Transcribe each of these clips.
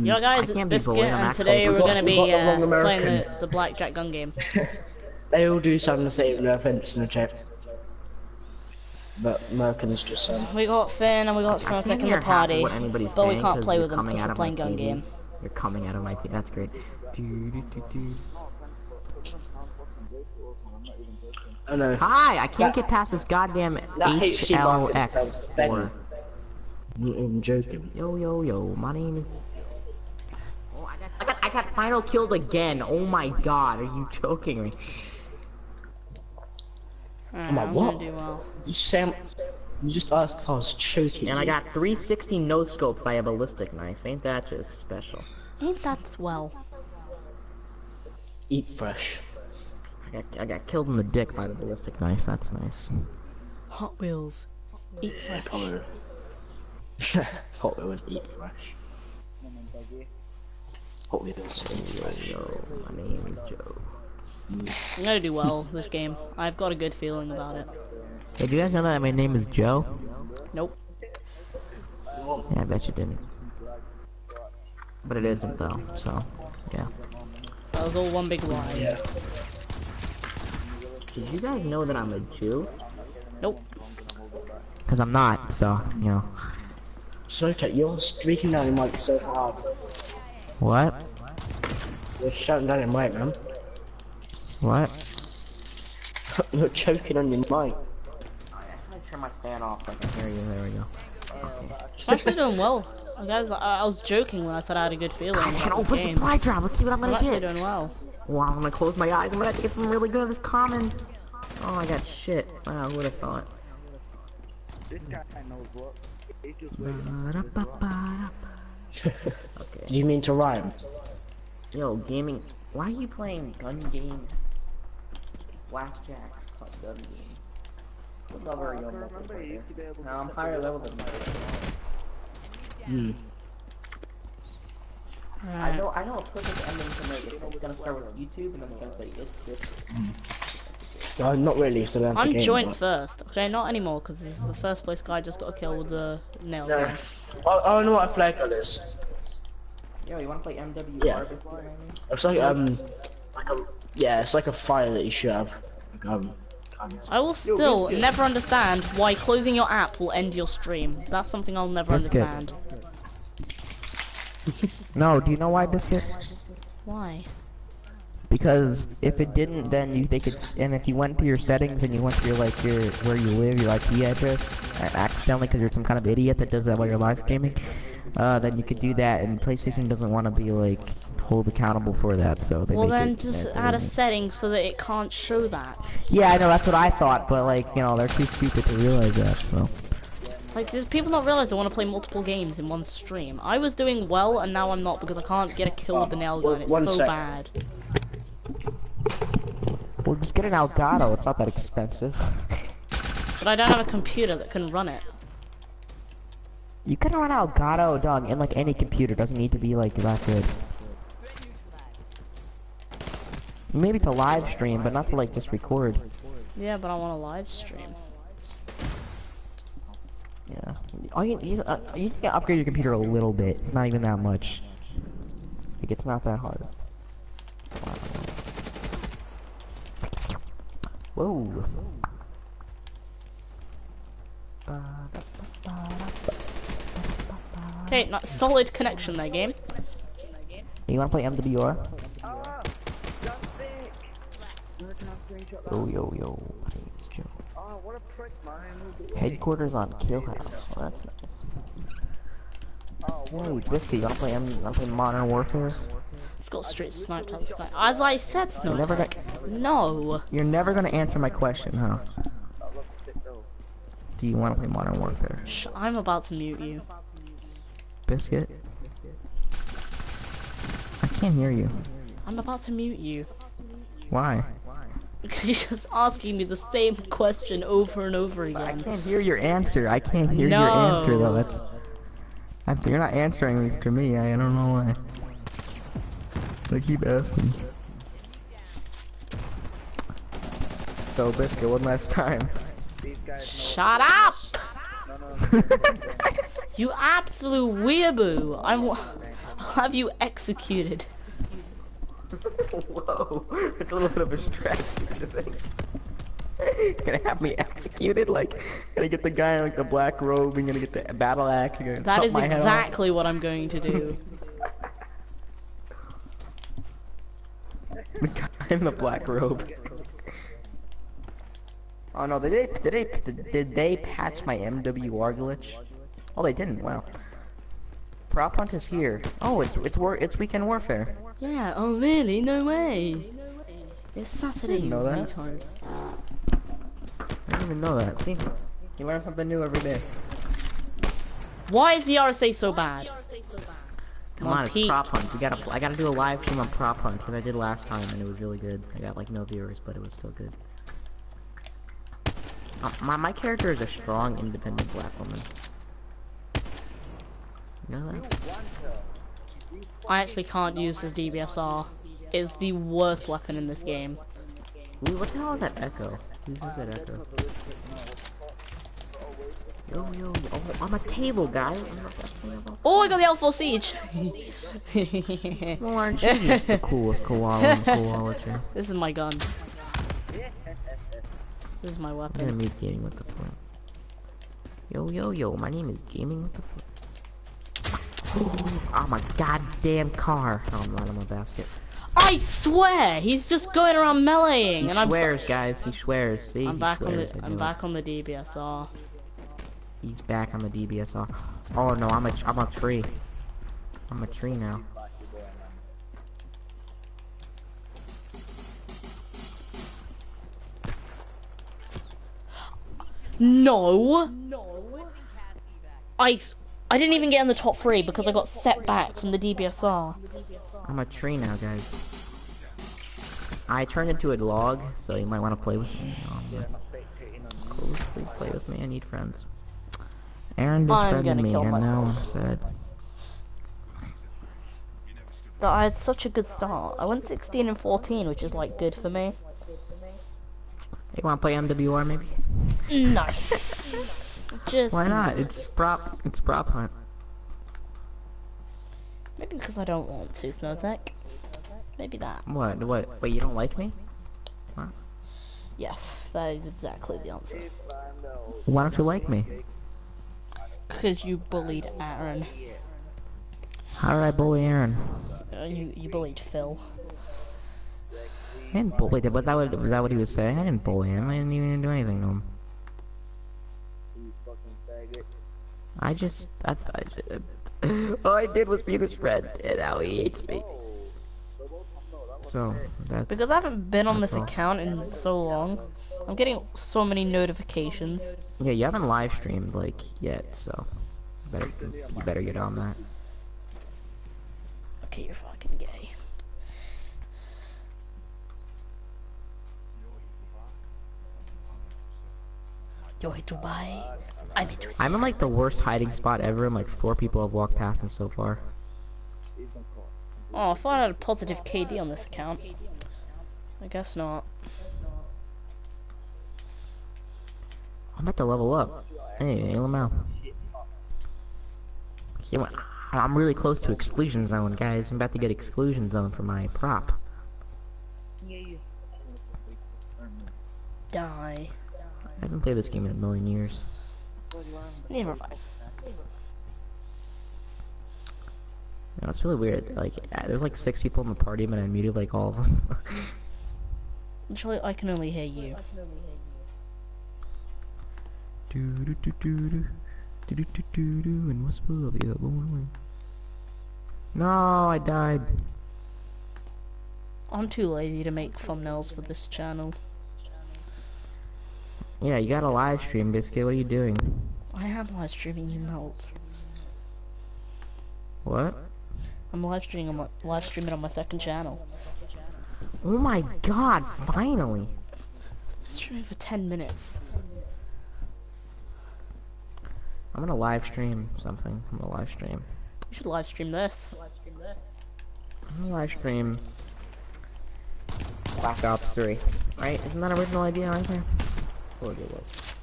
Yo guys, it's Biscuit, and today we're gonna be got the uh, playing the, the blackjack gun game. They all do sound the same, no offense in the chat. But Americans just sound. We got Finn and we got I can't Snowtech in the half party, what anybody's but we can't play with them coming because out we're of playing gun game. You're coming out of my team, That's great. Do, do, do, do. I know. Hi, I can't That- get past this goddamn That HD market sounds HLX4. funny. I'm joking. Yo, yo, yo, my name is... I got, I got, I got final killed again. Oh my god, are you joking me? Alright, my I'm like, what? gonna do well. You sound. You just asked if I was choking. And I got 360 no scope by a ballistic knife. Ain't that just special? Ain't that swell? Eat fresh. I got, I got killed in the dick by the ballistic knife. That's nice. Hot Wheels. Eat fresh. Oh. Hot Wheels eat fresh. Hot Wheels. Yo, yo, my name is Joe. I'm gonna do well this game. I've got a good feeling about it. Hey, do you guys know that my name is Joe? Nope. Yeah, I bet you didn't. But it isn't though, so yeah. That was all one big lie. Yeah. Did you guys know that I'm a Jew? Nope. Cause I'm not, so you know. So, you're streaking down your mic so hard. What? You're shouting down your mic, man. What? you're choking on your mic. I'm gonna turn my fan off so I can hear you. There we go. I'm actually doing well. Guys, I, I was joking when I said I had a good feeling I can about the open game. supply drop. Let's see what I'm I'm gonna actually get. doing well. Wow, I'm gonna close my eyes. I'm gonna get some really good of this common. Oh, I got shit. Wow, who would have thought? This guy knows what. He's. Do you mean to rhyme? Yo, gaming. Why are you playing gun game? Blackjacks, not gun game. What level are you on remember he multiplayer? used to be able to No, I'm higher level than you. Hmm. I know, I know a perfect ending to make it. It's gonna start with YouTube, and then it's gonna say it's this. No, not really, so that's the I'm game, joint but- first. Okay, not anymore because the first place guy just got a kill with the nail No. I, I don't know what a flare gun is. Yo, you wanna play MWR? Yeah. Biscuit, maybe? It's like, um, like a, yeah, it's like a fire that you should have. Like, um, I will still Biscuit. never understand why closing your app will end your stream. That's something I'll never Biscuit. understand. No, do you know why, Biscuit? Why? Because if it didn't, then you they could, and if you went to your settings and you went to your like your where you live, your IP address, and accidentally because you're some kind of idiot that does that while you're live streaming, uh, then you could do that, and PlayStation doesn't want to be like hold accountable for that, so they Well then it just that add a setting so that it can't show that. Yeah, I know that's what I thought, but like you know they're too stupid to realize that, so. Like, does people not realize they want to play multiple games in one stream? I was doing well, and now I'm not because I can't get a kill with the nail gun. It's One so sec. bad. Well, just get an Elgato. It's not that expensive. But I don't have a computer that can run it. You can run Elgato, dog, in like any computer. Doesn't need to be like that good. Maybe to live stream, but not to like just record. Yeah, but I want a live stream. Yeah. All you, you, uh, you can upgrade your computer a little bit, not even that much. Like it's not that hard. Whoa. Okay, not solid connection there, game. You wanna play MWR? Gun sick! Where can I screenshot that? Yo yo yo. My name Joe. Oh, what a prick, man. Headquarters on Kill House. Oh, that's nice. Oh, Biscuit, you wanna play M you wanna play Modern Warfare? It's got straight sniped the. As I said, You're never. No. You're never gonna answer my question, huh? That looks sick though. Do you wanna play Modern Warfare? Shh, I'm about to mute you. Biscuit? I can't hear you. I'm about to mute you. Why? Because you're just asking me the same question over and over again. I can't hear your answer. I can't hear your answer though. That's. I, you're not answering to me. I, I don't know why. I keep asking. So biscuit, one last time. These guys know. Shut up! You absolute weeaboo! I'm have you executed. Whoa, it's a little bit of a stretch. you think? Gonna have me executed? Like, gonna get the guy in like the black robe and gonna get the battle axe. Gonna That is my head off? exactly what I'm going to do. The guy in the black robe. Oh no, did they did they did they patch my MWR glitch? Oh, they didn't. Wow. Prop hunt is here. Oh, it's it's war it's weekend warfare. Yeah, oh really? No way. It's Saturday, Didn't know that. I didn't even know that. See, you learn something new every day. Why is the RSA so bad? Come On on, it's prop hunt. You gotta I gotta do a live stream on prop hunt because I did last time and it was really good. I got like no viewers, but it was still good. Uh, my my character is a strong, independent black woman. Know that? I actually can't use the DBSR. It's the worst weapon in this game. Ooh, what the hell is that echo? Who's is that echo? Yo, yo, yo. Oh, I'm a table, guys. I'm not table. Oh, I got the L4 Siege! Well, aren't you just the coolest koala in the koalature? this is my gun. This is my I'm gonna weapon. meet gaming with the foot. Yo, yo, yo. My name is gaming with the foot. Oh my goddamn car! Oh, I'm not in my basket. I swear, he's just going around meleeing, He and I'm. swears, guys. He swears. See, I'm he back on the. I I'm knew it. back on the DBSR. He's back on the DBSR. Oh no, I'm a, I'm a tree. I'm a tree now. No. No. I. I didn't even get in the top three because I got set back from the DBSR. I'm a tree now, guys. I turned into a log, so you might want to play with me. Um, please, please play with me. I need friends. Aaron just I'm friended me, and now I'm sad. But I had such a good start. I went 16 and 14, which is like good for me. Hey, want to play MWR maybe? No. Just Why not? It's prop. It's prop hunt. maybe because I don't want to, Snowtech. Maybe that. What? What? Wait, you don't like me? Yes, that is exactly the answer. Why don't you like me? Because you bullied Aaron. How did I bully Aaron? Uh, you you bullied Phil. I didn't bully him. Was that what, was that what he was saying? I didn't bully him. I didn't even do anything to him. I just, I, I, all I did was be his friend, and now he hates me. So, that's, Because I haven't been on this all. account in so long, I'm getting so many notifications. yeah, you haven't live streamed, like, yet, so, you better, you better get on that. Okay, you're fucking gay. Yo, hey, Dubai. I'm into I'm in, like, the worst hiding spot ever, and, like, four people have walked past me so far. Oh, I thought I had a positive KD on this account. I guess not. I'm about to level up. Hey, LML. I'm really close to exclusion zone, guys. I'm about to get exclusion zone for my prop. Die. I haven't played this game in a million years. Never mind. You know, it's really weird. Like, uh, there's like six people in the party, but I muted like all of them. Actually, I can only hear you. do do do do do do do do do do and whisper of the other one. No, I died. I'm too lazy to make thumbnails for this channel. Yeah, you got a live stream, Biscuit. What are you doing? I am live streaming, you melt. What? I'm live streaming on my live streaming on my second channel. Oh my god, finally! I'm streaming for 10 minutes. I'm gonna live stream something. I'm gonna live stream. You should live stream this. I'm gonna live stream Black Ops 3. Right? Isn't that original idea right there? Told you it was.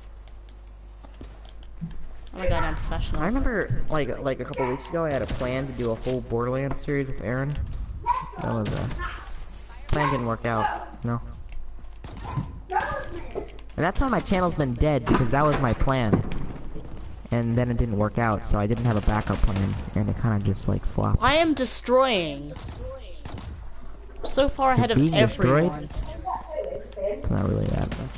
I'm professional. I remember like like a couple weeks ago I had a plan to do a whole Borderlands series with Aaron. That was a plan didn't work out. No. And that's why my channel's been dead because that was my plan. And then it didn't work out, so I didn't have a backup plan, and it kind of just like flopped. I am destroying. So far ahead of being destroyed? everyone. It's not really that much.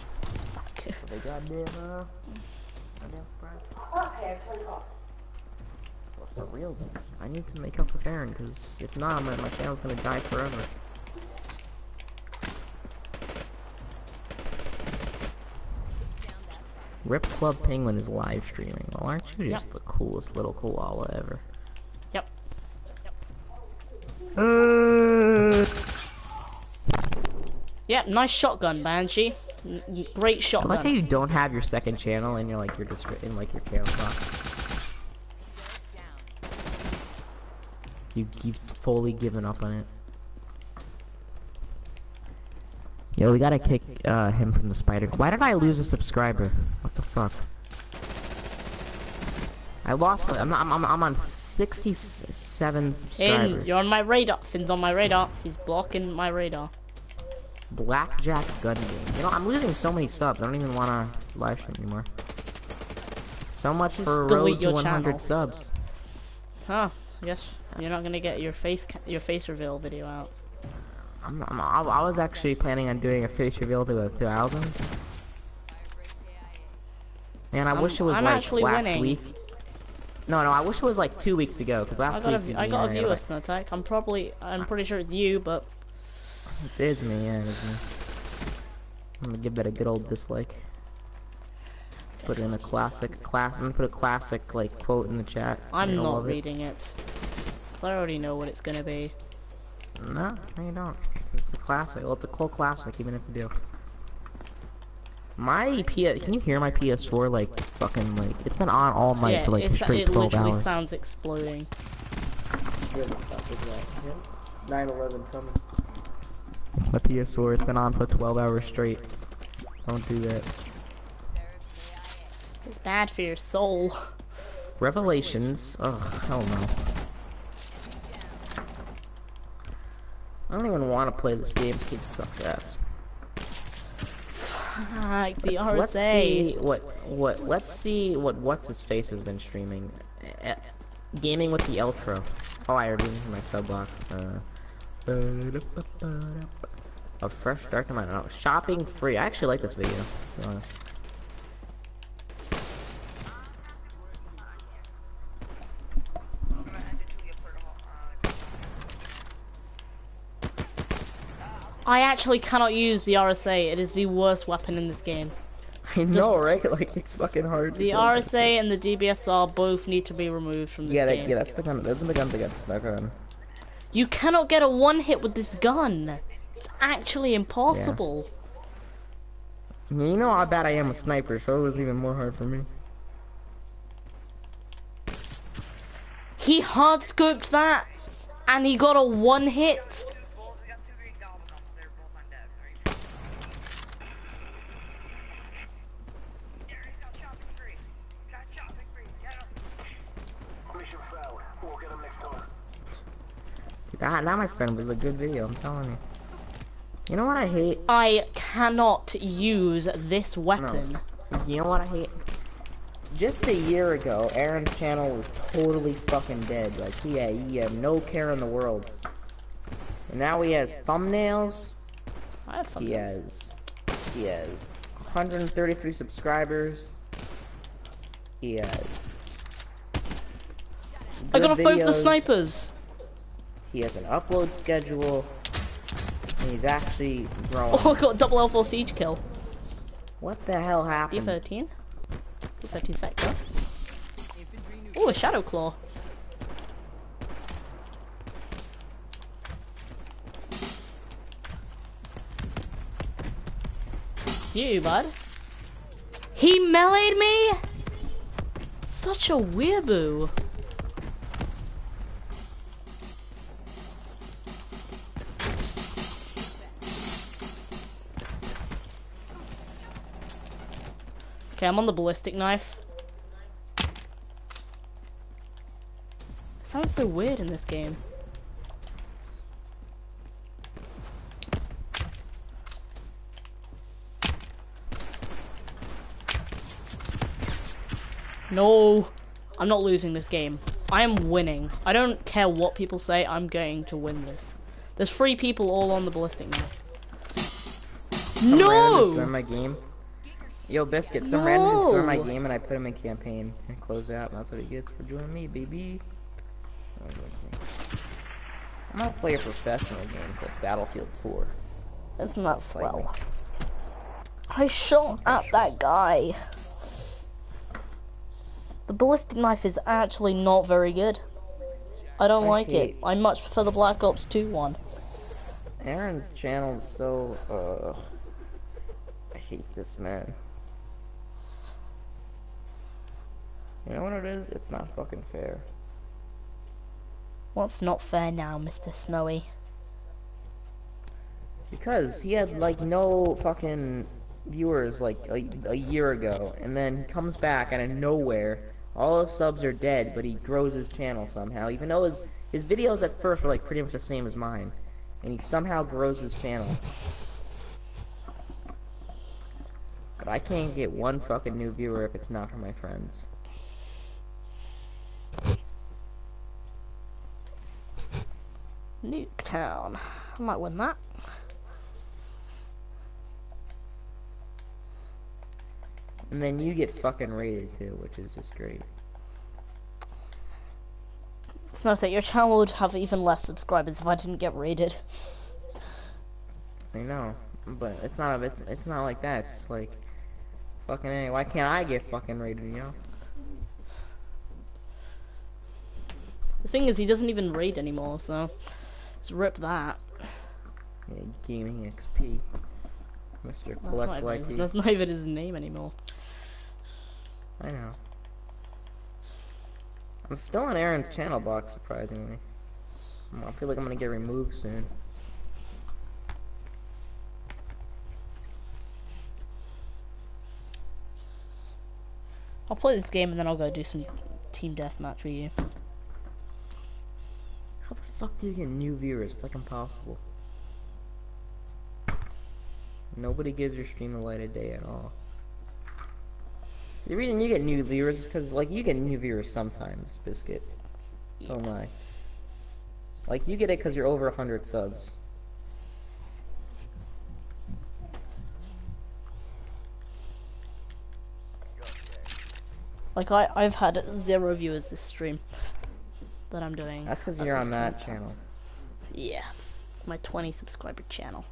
Fuck. For realsies, I need to make up with Aaron, because if not, I'm my channel's gonna die forever. Rip Club Penguin is live streaming. Well, aren't you just the coolest little koala ever? Yep. yep. Uh, Yep, nice shotgun, Banshee. Great I like how you don't have your second channel and you're like you're just in like your channel box. You you've fully given up on it. Yo, we gotta kick uh, him from the spider. Why did I lose a subscriber? What the fuck? I lost. I'm I'm I'm, I'm on 67 In, subscribers. you're on my radar. Finn's on my radar. He's blocking my radar. Blackjack gun game. You know, I'm losing so many subs. I don't even want to live stream anymore. So much Just for road to 100 channel. subs. Huh? Yes. you're not gonna get your face ca- your face reveal video out. I'm, I'm, I was actually planning on doing a face reveal to a thousand. And I I'm- wish it was I'm like last winning. week. No, no, I wish it was like two weeks ago because last I got a week. v- I got a viewer Snowtech. I'm probably I'm ah. pretty sure it's you, but It is me, yeah, it is me. I'm gonna give that a good old dislike. Put in a classic class. I'm gonna put a classic like quote in the chat. I'm You'll not reading it. reading it. 'Cause I already know what it's gonna be. No, no, you don't. It's a classic. Well, it's a cool classic, even if you do. My PS, can you hear my PS4 like fucking like it's been on all night yeah, for like a it's, straight it 12 literally hours. sounds exploding. 9/11 coming. My PS4. It's been on for 12 hours straight. Don't do that. It's bad for your soul. Revelations. Ugh, hell no. I don't even want to play this game. This game sucks ass. like the Let's- Let's see what what. Let's see what what's his face has been streaming. Gaming with the Ultra. Oh, I already in my sub box. Uh, a fresh start to my no, shopping free. I actually like this video. To be honest. I actually cannot use the RSA. It is the worst weapon in this game. I know, right? Like it's fucking hard. The. RSA and the DBSR both need to be removed from this Yeah, that, game. yeah, that's the gun. Those are the guns that get stuck on. You cannot get a one hit with this gun. It's actually impossible. You know how bad I am with snipers, so it was even more hard for me. He hard scoped that, and he got a one hit. Both, we got two green goblins up there, both on deck. Right? Yeah, he's got shopping free. Got shopping free. Get him. Mission failed. We'll get them next time. That, that, friend, was a good video. I'm telling you. You know what I hate? I cannot use this weapon. You know what I hate? Just a year ago, Aaron's channel was totally fucking dead. Like he had, he had no care in the world. And now he has thumbnails. I have fun. He has, he has 133 subscribers. He has. I gotta fight for the snipers. He has an upload schedule. And he's actually growing. Oh, I got double L4 siege kill. What the hell happened? D13. D13 sector. Oh, a shadow claw. You, bud. He meleeed me? Such a weeaboo. Okay, I'm on the ballistic knife. sounds so weird in this game. No, I'm not losing this game. I am winning. I don't care what people say, I'm going to win this. There's three people all on the ballistic knife. Random No! my game. Yo, Biscuit, some random just joined my game and I put him in campaign and close out. That's what he gets for joining me, baby. Oh, me. I'm gonna play a professional game called Battlefield 4. Isn't that Fight me. swell? I shot at that guy. The ballistic knife is actually not very good. I don't I like hate- it. I much prefer the Black Ops 2 one. Aaron's channel is so, uh... I hate this man. You know what it is? It's not fucking fair. What's not fair now, Mr. Snowy? Because he had like no fucking viewers like a, a year ago, and then he comes back out of nowhere. All his subs are dead, but he grows his channel somehow. Even though his his videos at first were like pretty much the same as mine, and he somehow grows his channel. But I can't get one fucking new viewer if it's not from my friends. Nuketown. I might win that. And then you get fucking rated too, which is just great. It's not that your channel would have even less subscribers if I didn't get rated. I know, but it's not. It's it's not like that. It's just like fucking. Why can't I get fucking rated? You know? The thing is, he doesn't even raid anymore, so just rip that. Yeah, gaming XP. Mr. Clutch YT. that's not even his name anymore. I know. I'm still on Aaron's channel box, surprisingly. I feel like I'm gonna get removed soon. I'll play this game and then I'll go do some team deathmatch with you. How the fuck do you get new viewers? It's like impossible. Nobody gives your stream a light of day at all. The reason you get new viewers is because, like, you get new viewers sometimes, Biscuit. Don't lie. Like, you get it because you're over 100 subs. Like I, I've had zero viewers this stream that I'm doing. That's because you're on that channel. Yeah, my 20 subscriber channel.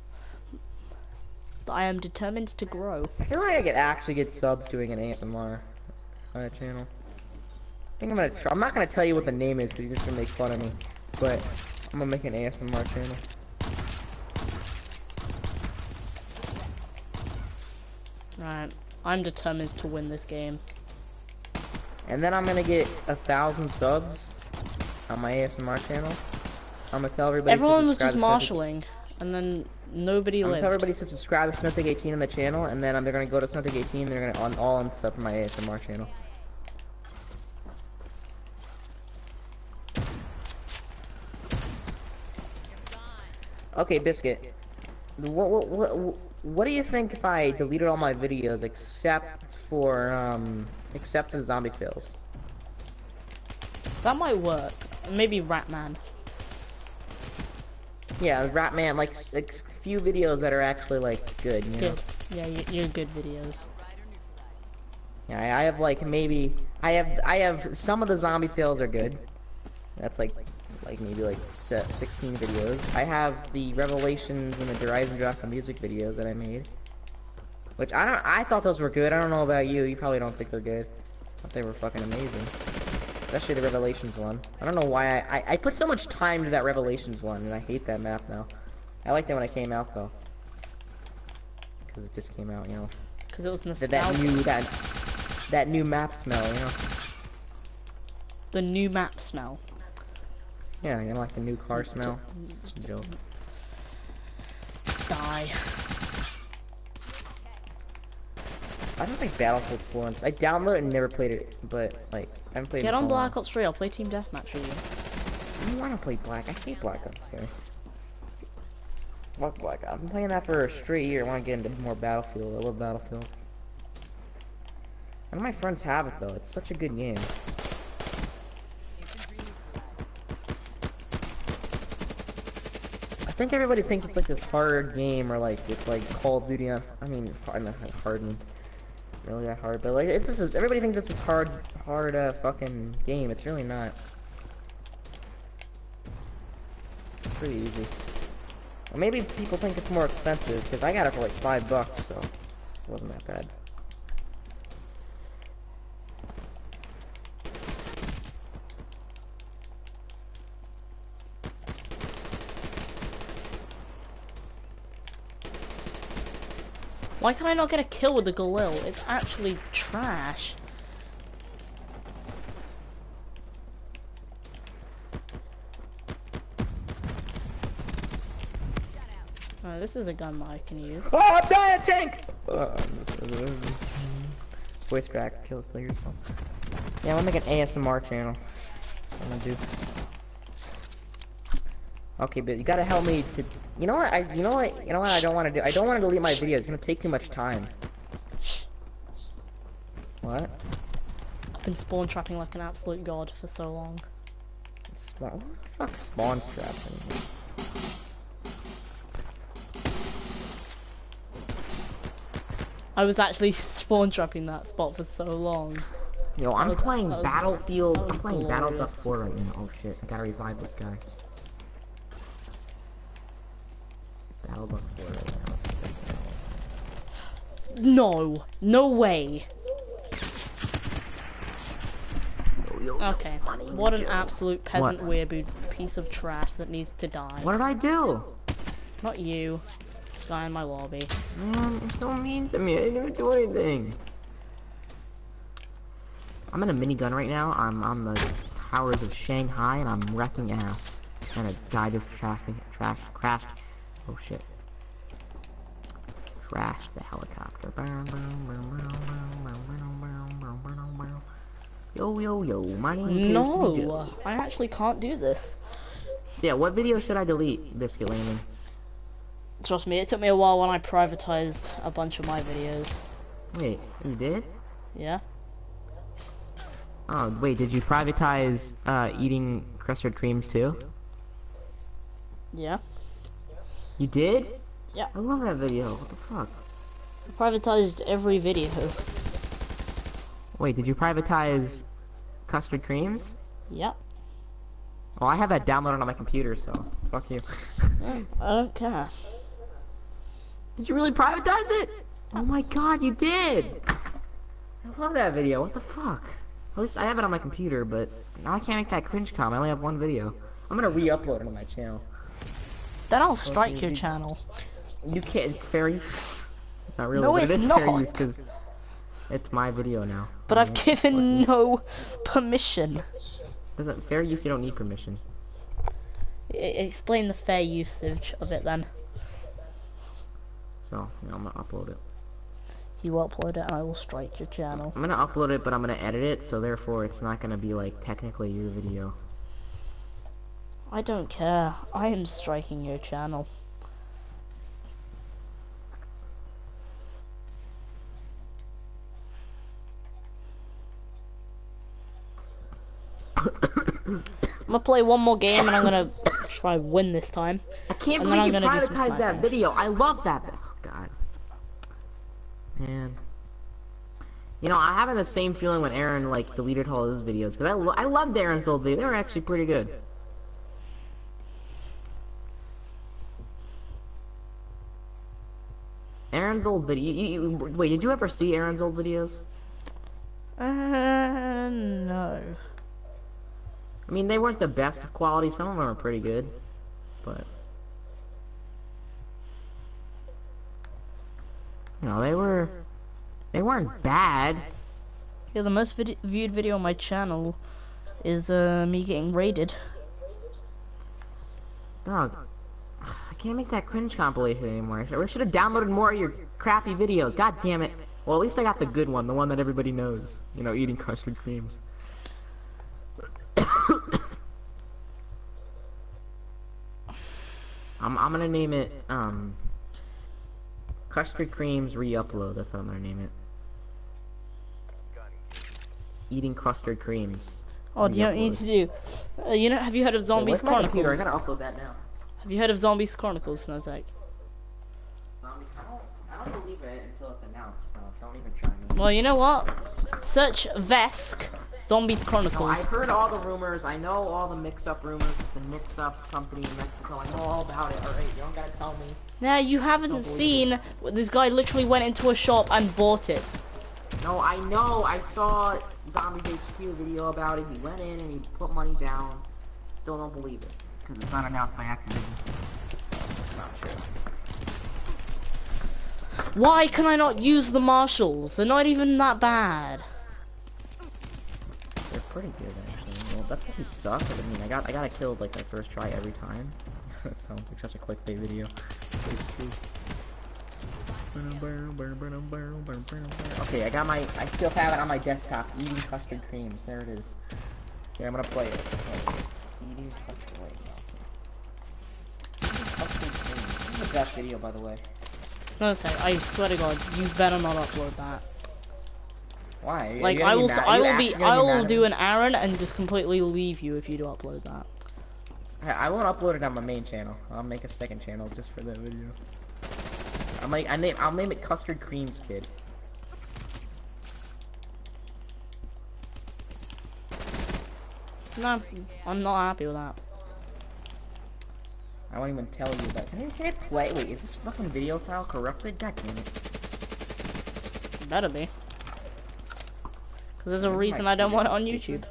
I am determined to grow. I feel like I could actually get subs doing an ASMR on that channel. I think I'm gonna try. I'm not gonna tell you what the name is because you're just gonna make fun of me. But I'm gonna make an ASMR channel. Right, I'm determined to win this game. And then I'm gonna get a thousand subs on my ASMR channel. I'm gonna tell everybody. to Everyone was just marshalling, and then nobody I'm gonna lived. tell everybody to subscribe to Snowflake 18 on the channel, and then um, they're gonna go to Snowflake 18. And they're gonna on all on stuff from my ASMR channel. Okay, Biscuit. What, what, what, what do you think if I deleted all my videos except for, um, except for the zombie fails? That might work. Maybe Ratman. Yeah, Ratman, like, like few videos that are actually, like, good, you know? Yeah, you, you're good videos. Yeah, I I have, like, maybe, I have, I have, some of the zombie fails are good. That's, like, like, maybe, like, 16 videos. I have the Revelations and the Horizon Drop the Music videos that I made. Which, I don't, I thought those were good. I don't know about you. You probably don't think they're good. I thought they were fucking amazing. Especially the Revelations one. I don't know why I, I, I put so much time to that Revelations one, and I hate that map now. I liked it when it came out, though. Because it just came out, you know. Because it was That, that new, that, that new map smell, you know. The new map smell. Yeah, you know, like the new car smell. It's a joke. Die. I don't think Battlefield 4. I downloaded and never played it, but like I haven't played. Get on. Black Ops 3, I'll play Team Deathmatch with you. I want to play Black. I hate Black Ops. Sorry. Fuck Black Ops. I've been playing that for a straight year. I want to get into more Battlefield. I love Battlefield. None of my friends have it though. It's such a good game. I think everybody thinks it's like this hard game or like it's like Call of Duty. I mean, hard, hardened, really that hard, but like it's everybody thinks this hard, hard uh, fucking game. It's really not. It's pretty easy. Or maybe people think it's more expensive because I got it for like five bucks, so it wasn't that bad. Why can I not get a kill with the Galil? It's actually trash. Oh, this is a gun that I can use. Oh, I'm dying, tank! Uh, voice crack, kill, kill yourself. Yeah, I'm gonna make an ASMR channel. I'm gonna do. Okay, but you gotta help me to. You know what? I. You know what? You know what? I don't want to do. I don't want to delete my video. It's gonna take too much time. What? I've been spawn trapping like an absolute god for so long. Spawn. What the fuck spawn trapping? I was actually spawn trapping that spot for so long. Yo, I'm was- playing Battlefield. was I'm playing Battlefield 4 right now. Oh shit! I gotta revive this guy. No, no way. Okay, what an absolute peasant What? weeaboo piece of trash that needs to die. What did I do? Not you. Guy in my lobby. Mm, Man, you're so mean to me. I didn't even do anything. I'm in a minigun right now. I'm on the towers of Shanghai and I'm wrecking ass. And a guy just trashed, the- trash, crashed. Oh shit. Crashed the helicopter. Yo, yo, yo. My name No, I actually can't do this. So yeah, what video should I delete, Biscuit Layman? Trust me, it took me a while when I privatized a bunch of my videos. Wait, you did? Yeah? Oh, wait, did you privatize uh, eating custard creams too? Yeah? You did? Yeah. I love that video. What the fuck? I privatized every video. Wait, did you privatize custard creams? Yep. Well, I have that downloaded on my computer, so fuck you. I don't care. did you really privatize it? Oh my god, you did! I love that video. What the fuck? At least I have it on my computer, but now I can't make that cringe com. I only have one video. I'm gonna re-upload it on my channel. Then I'll strike you- your channel. You can't. It's fair use. Not really, No, but it's it is fair not. use because it's my video now. But I've given no permission. Doesn't fair use? You don't need permission. I- explain the fair usage of it then. So yeah, I'm gonna upload it. You upload it and I will strike your channel. I'm gonna upload it, but I'm gonna edit it, so therefore it's not gonna be like technically your video. I don't care. I am striking your channel. I'm gonna play one more game and I'm gonna try win this time. I can't And then believe you I'm gonna do some privatized that video. I love that. Oh God, man. You know, I'm having the same feeling when Aaron like deleted all his videos because I lo I loved Aaron's old videos. They were actually pretty good. Aaron's old video. You, you, wait, did you ever see Aaron's old videos? Uh, no. I mean, they weren't the best of quality. Some of them are pretty good, but you know, they were they weren't bad. Yeah, the most vid- viewed video on my channel is uh, me getting raided. Dog, I can't make that cringe compilation anymore. I should, I should have downloaded more of your crappy videos. God damn it. Well, at least I got the good one, the one that everybody knows. You know, eating custard creams. I'm I'm gonna name it um custard creams re-upload. That's what I'm gonna name it. Eating custard creams. Oh, do you know what you need to do? Uh, you know, have you heard of Zombies Wait, computer? I Chronicles? gotta upload that now. Have you heard of Zombies Chronicles, Snowtech? Zombies. I don't. I don't believe it until it's announced. So don't even try me. Well, you know what? Search Vesk Zombies No, Chronicles. I've heard all the rumors. I know all the mix-up rumors. The mix-up company in Mexico. I know all about it. All right, you don't gotta tell me. Now you haven't believe seen this guy literally went into a shop and bought it. No, I know. I saw Zombies HQ video about it. He went in and he put money down. Still don't believe it because it's not announced by Activision. So it's not true. Why can I not use the marshals? They're not even that bad. Pretty good actually. Well, because you suck. I mean, I got I got it killed like my first try every time. that sounds like such a clickbait video. It's. Okay, I got my. I still have it on my desktop. Eating custard creams. There it is. Here, I'm gonna play it. Okay. Eating custard. Creams. This is the best video, by the way. No, sorry, I swear to God, you better not upload that. Why? Like I will, I will be, I will do an Aaron and just completely leave you if you do upload that. I I won't upload it on my main channel. I'll make a second channel just for that video. I might. I name. I'll name it Custard Creams Kid. No, I'm not happy with that. I won't even tell you that. Can I hit play? Wait, is this fucking video file corrupted? God damn it. Better be. Cause there's a reason I don't want it on? YouTube.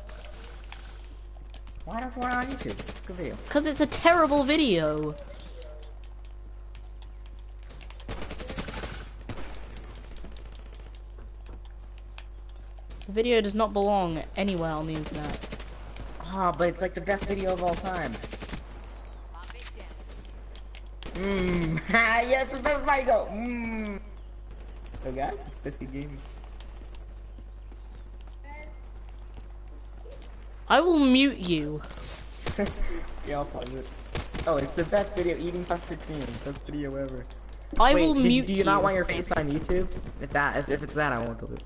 Why don't you want it on YouTube? It's a good video. Cause it's a terrible video. The video does not belong anywhere on the internet. Oh, but it's like the best video of all time. Mmm. yes, the best video. Mmm. So oh, guys, it's Biscuit Gaming. I will mute you. yeah, I'll pause it. Oh, it's the best video eating custard cream. Best video ever. I Wait, will did- mute you. do you, not want your face on YouTube? If that, if, if it's that, I won't delete.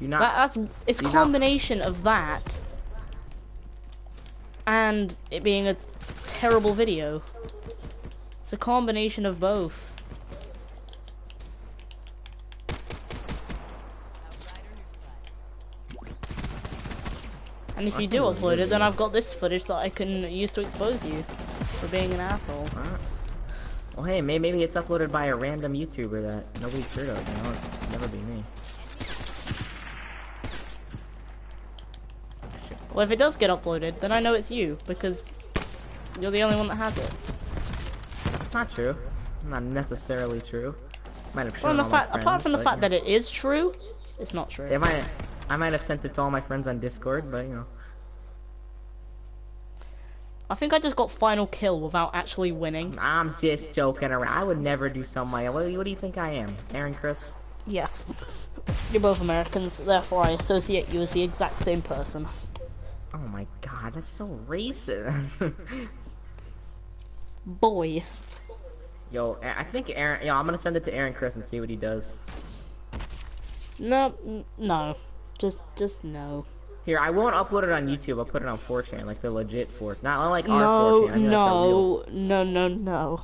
You not? That, that's it's Do you not- combination of that and it being a terrible video. It's a combination of both. And if I you do it upload it, then. I've got this footage that I can use to expose you for being an asshole. Alright. Well, hey, may- maybe it's uploaded by a random YouTuber that nobody's heard of. You know, it'll never be me. Well, if it does get uploaded, then I know it's you because you're the only one that has it. It's not true. Not necessarily true. Might have Well, the all my fact, friends, apart from the fact that it is true, it's not true. It might, I might have sent it to all my friends on Discord, but you know. I think I just got final kill without actually winning. I'm just joking around. I would never do something like that. What, what do you think I am? Aaron Chris? Yes. You're both Americans, therefore I associate you as the exact same person. Oh my god, that's so racist. Boy. Yo, I I think Aaron. Yo, I'm gonna send it to Aaron Chris and see what he does. No, no. Just, just no. Here, I won't upload it on YouTube. I'll put it on 4chan, like the legit 4. Not like our No, 4chan. I mean, like no, no, no, no.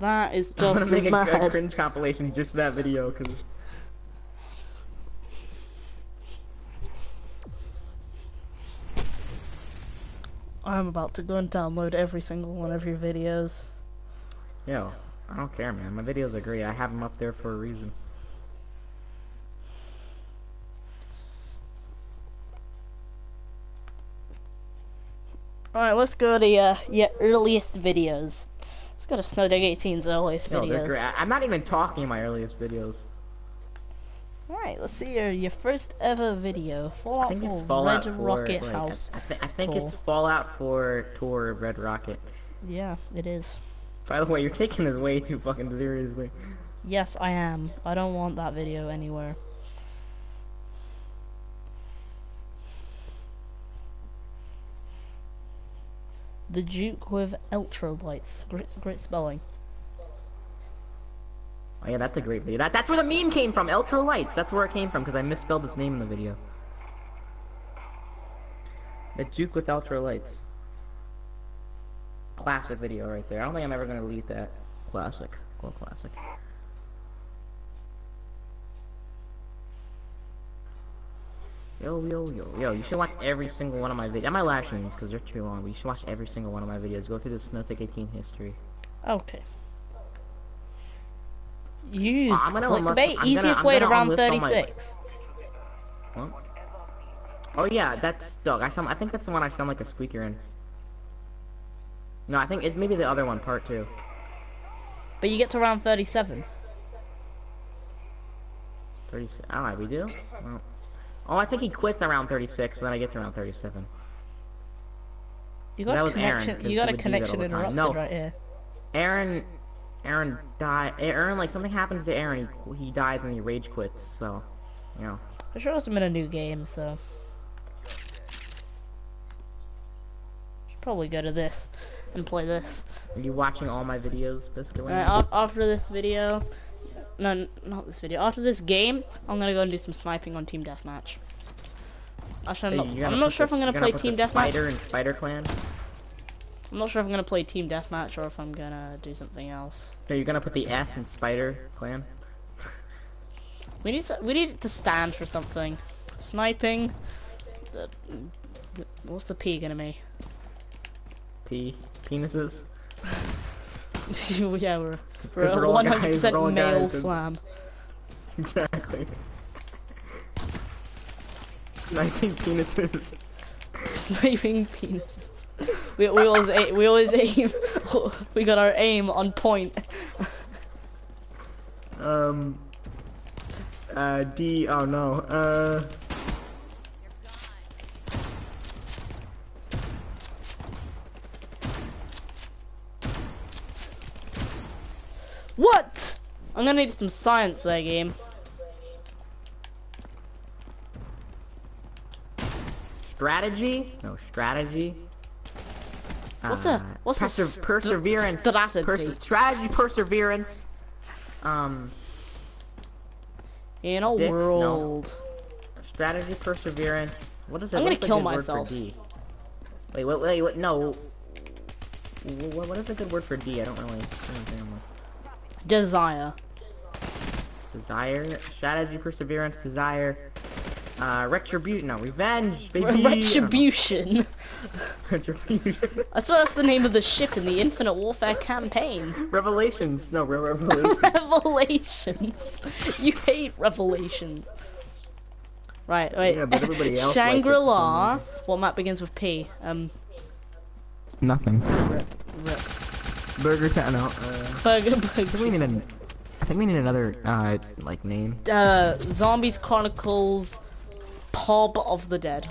That is the real. I'm just gonna make a, a mad. cringe compilation just that video, cause. I'm about to go and download every single one of your videos. Yo, I don't care, man. My videos are great. I have them up there for a reason. Alright, let's go to uh, your earliest videos. Let's go to Snowdag 18's earliest they're videos. great. I- I'm not even talking in my earliest videos. Alright, let's see your your first ever video. I Fallout think it's 4 Fallout Red 4. Rocket like, House. I, I, thi- I think tour. it's Fallout 4 Tour of Red Rocket. Yeah, it is. By the way, you're taking this way too fucking seriously. Yes, I am. I don't want that video anywhere. The Duke with ultralights. Great, great spelling. Oh yeah, that's a great video. That, that's where the meme came from, Lights. That's where it came from, because I misspelled its name in the video. The Duke with Lights. Classic video right there. I don't think I'm ever going to delete that. Classic. Well, classic. Yo, yo, yo, yo, you should watch every single one of my videos. And my live streams, because they're too long, but you should watch every single one of my videos. Go through the Snowtech 18 history. Okay. Used I'm clickbait, I'm gonna- easiest way to round unlist all my- 36. What? Oh yeah, that's Doug. I sound. I think that's the one I sound like a squeaker in. No, I think it's maybe the other one, part two. But you get to round 37. 37. All right, we do. Well, oh, I think he quits around thirty-six. Then I get to around thirty-seven. You got That a connection. Aaron, you got a would do that all connection interrupted No. right here. Aaron. Aaron died. Aaron, like something happens to Aaron. He, he dies and he rage quits. So, you know. I'm sure it's been a new game, so. Should probably go to this and play this. Are you watching all my videos, basically? Alright, after this video, no, not this video. After this game, I'm gonna go and do some sniping on Team Deathmatch. Actually, I'm Hey, not, I'm not sure if I'm gonna you're play Team Deathmatch. Spider and Spider Clan. I'm not sure if I'm gonna play Team Deathmatch or if I'm gonna do something else. No, you're gonna put the S in Spider Clan. We need to, we need to stand for something. Sniping. The, the, what's the P gonna be? P. Penises. yeah, we're, we're a we're all 100% we're male guys, flam. Exactly. Sniping penises. Sniping penises. We, we always aim, we always aim. we got our aim on point. Um. Uh, D. Oh no. Uh. What? I'm gonna need some science there, game. Strategy? No, strategy. What's uh, a- what's a perse- st- perseverance? strategy? Perse- strategy, perseverance. Um, In a Dicks, no. world. strategy, perseverance. What is it? I'm gonna kill myself. D? Wait, wait, wait, wait, no. What, what is a good word for D? I don't really. I don't think I'm like- Desire. Desire, strategy, perseverance, desire, uh, retribution, no, revenge, baby. Retribution. Retribution. I swear that's the name of the ship in the Infinite Warfare campaign. Revelations, no, re- revelations. Revelations. You hate revelations. Right, wait. Yeah, but everybody else likes it for some Shangri-La. What map begins with P? Um, Nothing. rip, rip. Burger Town, no, uh, Burger, I think we burger. need an, I think we need another, uh, like, name. Uh, Zombies Chronicles. Pob of the Dead.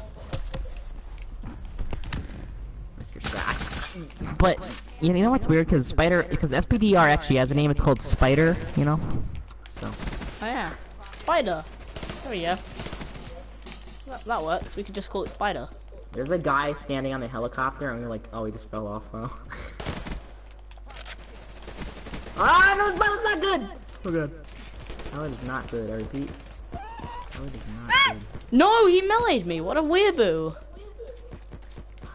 Mr. Scott. But, you know what's weird? Because Spider, because SPDR actually has a name, it's called Spider, you know? So, Oh yeah, Spider. There we go. That, that works. We could just call it Spider. there's a guy standing on the helicopter, and we're like, oh, he just fell off, though. ah, no, Spider's not good! Oh, good. That is not good, I repeat. That is not good. No, he meleeed me. What a weeaboo.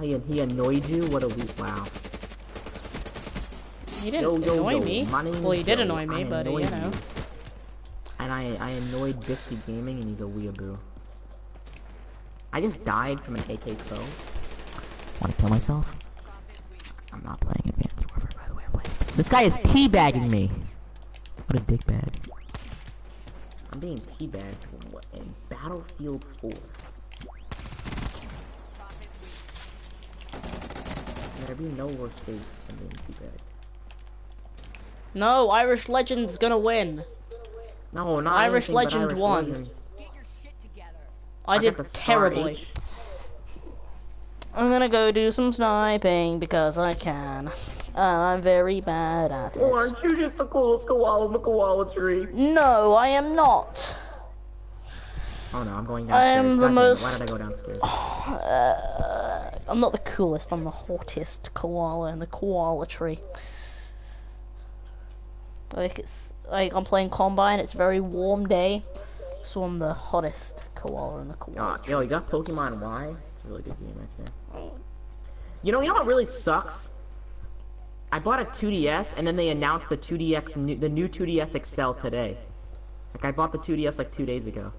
He, he annoyed you? What a week, wow. He didn't Yo, yo, annoy yo, me. my Well, he did Joe. annoy me, I but uh, you know. you. And I, I annoyed Biscuit Gaming, and he's a weeaboo. I just died from an AK-12. Want to kill myself? I'm not playing Advanced Warfare, by the way. I'm playing. This guy is teabagging me. What a dickbag. I'm being teabagged what, in Battlefield 4. There'd be no worse fate than being teabagged. No, Irish Legend's gonna win. No, not Irish anything Legend Irish won. Legend. I, got did the terribly. I'm gonna go do some sniping because I can. And I'm very bad at it. Aren't you just the coolest koala in the koala tree? No, I am not. Oh no, I'm going I downstairs. am the God damn most- Why did I go downstairs? Uh, I'm not the coolest. I'm the hottest koala in the koala tree. Like it's like I'm playing Combine. It's a very warm day, so I'm the hottest koala in the koala Oh, tree. yo, you got Pokemon Y? It's a really good game right there. You know, you know what really sucks? I bought a 2DS and then they announced the 2DX, the new 2DS XL today. Like I bought the 2DS like two days ago.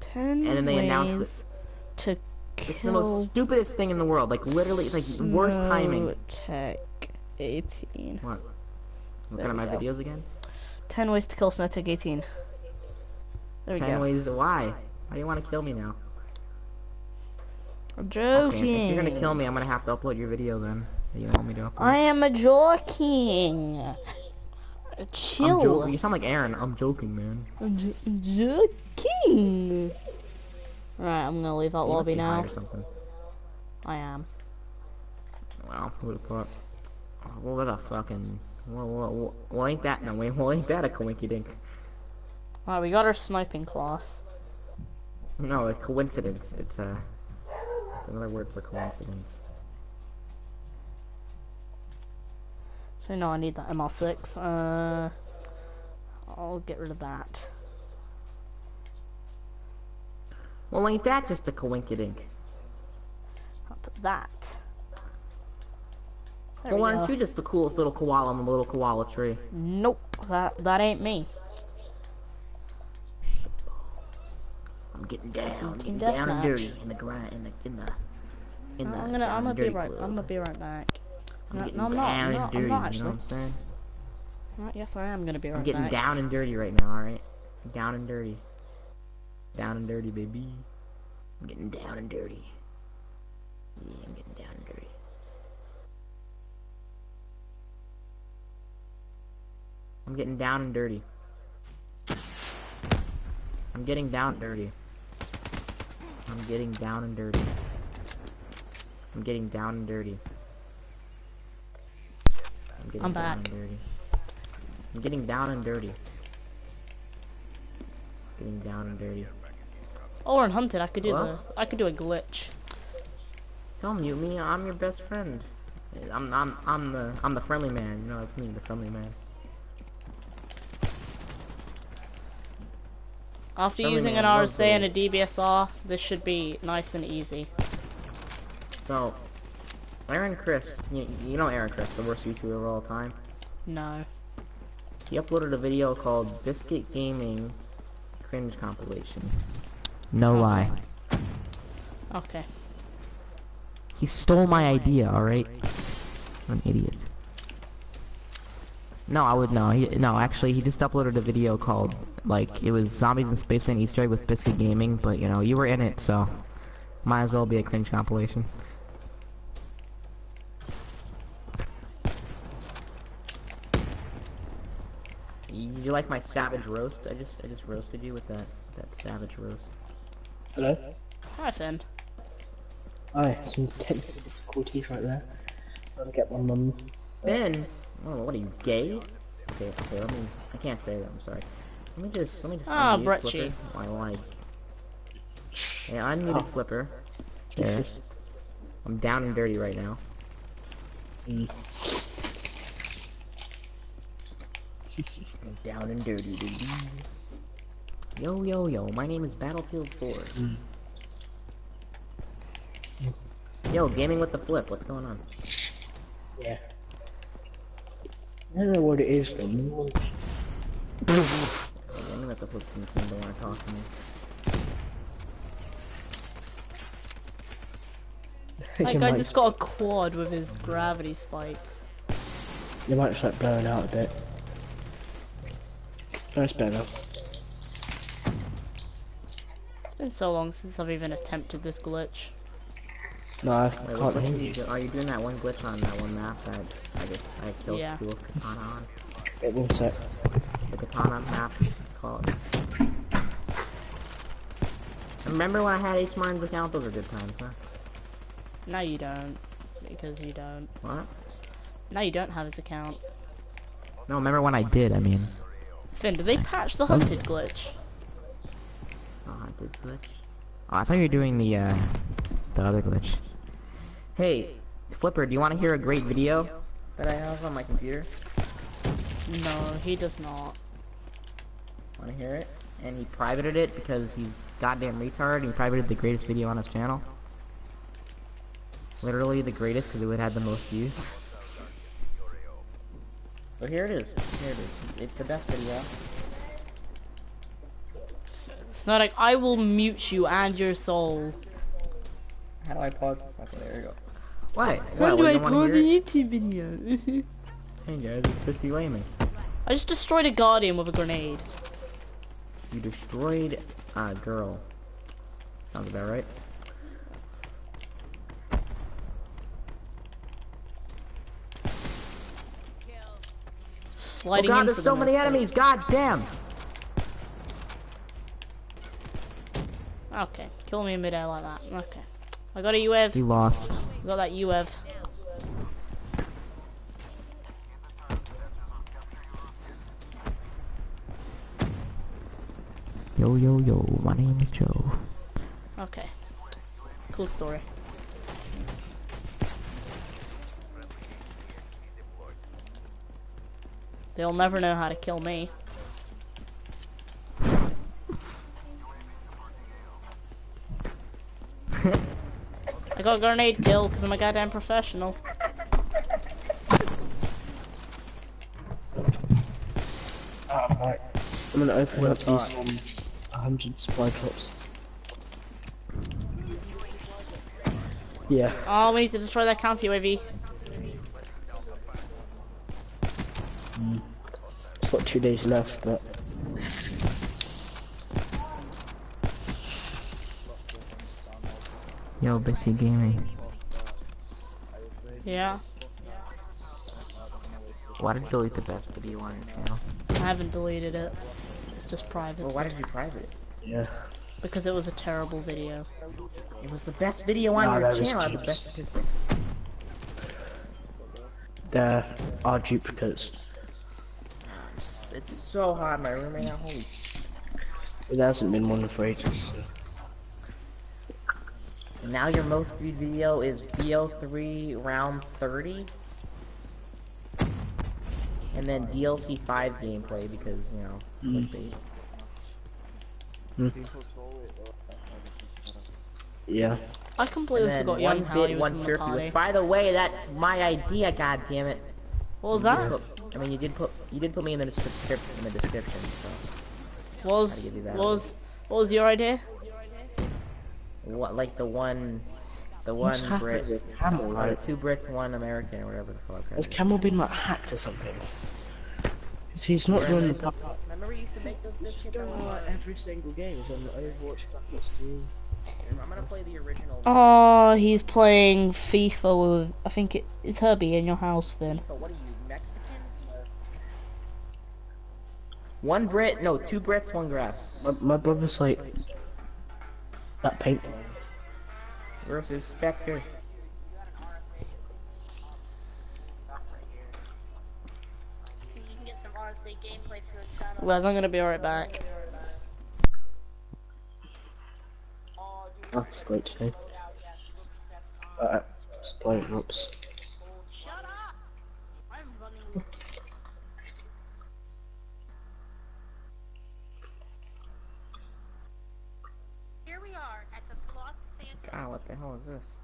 Ten And then they announced it. to It's the most stupidest thing in the world. Like literally, it's like worst timing. Tech 18. What? Looking There at my go. videos again? 10 ways to kill Snowtech 18. There we Ten go. ways. Why? Why do you want to kill me now? I'm Okay, joking. if you're gonna kill me, I'm gonna have to upload your video then. You want me to upload? I am a joking. I'm Chill. joking. You sound like Aaron. I'm joking, man. I'm joking. Right, I'm gonna leave that You lobby now. Or something. I am. Wow, who would've thought? What a fucking. Well, well, well, well, ain't that no way? Well, ain't that a coinky dink? Alright, we got our sniping class. No, a coincidence. It's a. It's another word for coincidence. So no, I need that ML6. Uh, I'll get rid of that. Well, ain't that just a coinky dink? I'll put that. There Well, we aren't go. you just the coolest little koala on the little koala tree? Nope, that that ain't me. I'm getting down, getting down and dirty in the grind, in the in the in the. I'm gonna I'm gonna be right club. I'm gonna be right back. I'm No, getting no, I'm down I'm and not, dirty. I'm not You know what I'm saying? Right, yes, I am gonna be right I'm getting back. down and dirty right now. All right, down and dirty, down and dirty, baby. I'm getting down and dirty. Yeah, I'm getting down and dirty. I'm getting down and dirty. I'm getting down and dirty. I'm getting down and dirty. I'm getting down and dirty. I'm getting I'm down back. and dirty. I'm getting down and dirty. Getting down and dirty. Oh, we're in hunted. I could do Hello? the I could do a glitch. Don't mute me. I'm your best friend. I'm I'm I'm the I'm the friendly man. You know that's me, the friendly man. After Friendly using man an RSA and a DBSR, this should be nice and easy. So, Aaron Chris, you, you know Aaron Chris, the worst YouTuber of all time. No. He uploaded a video called Biscuit Gaming Cringe Compilation. No oh. lie. Okay. He stole my idea, alright? I'm an idiot. No, I would know. No, actually, he just uploaded a video called like it was zombies in space and Easter egg with Biscuit Gaming, but you know you were in it, so might as well be a cringe compilation. You you like my savage roast? I just I just roasted you with that that savage roast. Hello? Hi, Finn. Hi, some technical difficulties right there. Trying to get my mum. Ben, oh, what are you gay? Okay, okay, let me. I can't say that. I'm sorry. Let me just. Let me just. Ah, unmute Brecci. Flipper while I. Yeah, I unmuted Oh. Flipper. There. I'm down and dirty right now. Mm. I'm down and dirty, baby. Yo, yo, yo. My name is Battlefield 4. Mm. Yo, gaming with the flip. What's going on? Yeah. I don't know what it is though. No one- Hey, gaming with the flip seems to want to talk to me. That guy just got a quad with his gravity spikes. you might start blowing out a bit. That's better. It's been so long since I've even attempted this glitch. No, I Wait, can't what, what hear you, you. do- are you doing that one glitch on that one map that I just I killed Yeah. people with katana on? Wait one sec. The katana map called. Remember when I had H Martin's account? Those are good times, huh? No you don't. Because you don't. What? No you don't have his account. No, remember when I did? I mean, Finn, did they patch the hunted glitch? a haunted glitch. Oh, I thought you were doing the uh, the other glitch. Hey, Flipper, do you want to hear a great video that I have on my computer? No, he does not. Want to hear it? And he privated it because he's goddamn retard. And he privated the greatest video on his channel. Literally the greatest because it would have the most views. So here it is. Here it is. It's, it's the best video. It's not like I will mute you and your soul. How do I pause this? Okay, there we go. What? How What? do I pause the? YouTube video? Hey guys, it's Crispy Laming. I just destroyed a guardian with a grenade. You destroyed a girl. Sounds about right. Oh god, in there's so the many no-scope. enemies. God damn. Okay, kill me in midair like that. Okay. I got a UAV. We lost. I got that UAV. Yo yo yo, my name is Joe. Okay. Cool story. They'll never know how to kill me. I got a grenade kill because I'm a goddamn professional. Alright. I'm gonna open up these um, 100 supply drops. Yeah. Oh, we need to destroy that county UAV. It's got two days left, but Yo, Bissy Gaming. Yeah, Why did you delete the best video on your channel? I haven't deleted it. It's just private. Well, why did you private it? yeah. Because it was a terrible video. It was the best video on No, your channel. The best statistics. There are duplicates. It's- It's so hot in my room right now. Holy. There hasn't been one for ages. And now your most viewed video is BO3 round 30. And then DLC 5 gameplay because, you know, Mm. clickbait. Yeah. I completely And then forgot Young one bit, was one in the chirpy. party. Which, by the way, that's my idea. God damn it. What was that? put- I mean, you did put you did put me in the description in the description. So What was you that. what was what was your idea? what like the one, the one happened Brit, Camel, or the right? two Brits, one American, or whatever the fuck. Has Camel been like hacked or something? Because he's not doing the part. Remember we used to make those biscuits? every single game. He's on the Overwatch Classics too. I'm gonna play the original. Oh, he's playing FIFA with I think it, it's Herbie in your house, Finn. So what are you, Mexican? One Brit, no, two Brits, one grass. My, my brother's like that paint. Versus Spectre. You can get some RC gameplay for your channel. Guys, I'm gonna be right back. Oh, it's great today. Uh, supply drops. Shut up! I'm running. Here we are at the Lost Phantom. God, what the hell is this?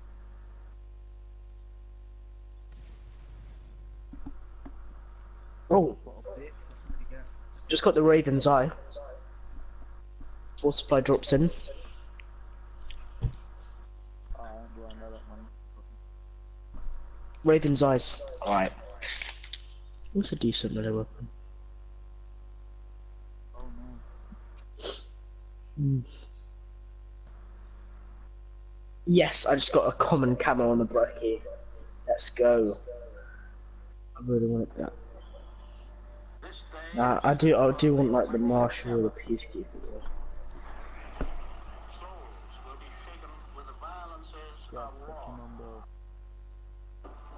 Oh. Just got the Raven's Eye. Four supply drops in. Raven's Eyes. Alright. What's a decent melee weapon? Hmm. Yes, I just got a common camo on the Brecci. Let's go. I really wanted that. Nah, I do. I do want like the marshal or the peacekeeper. though. Souls will be shaken with the violences of war.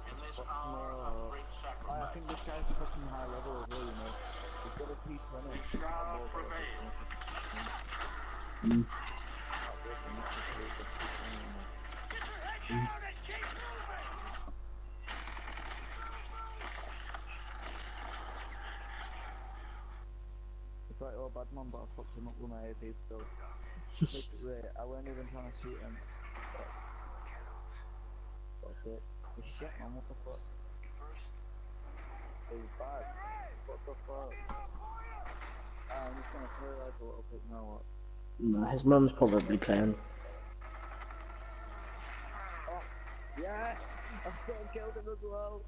In this hour of great I sacrifice, think this guy's fucking high level as well, you know. He's got a P20. Shall prevail. It's like, oh, bad man, but I fucked him up with my AP still. Basically, I weren't even trying to shoot him. That's it. Oh, shit, man, what the fuck? He's bad. What the fuck? Ah, I'm just gonna play like a little bit now, what? Nah, his mum's probably playing. Yes! I still killed as well!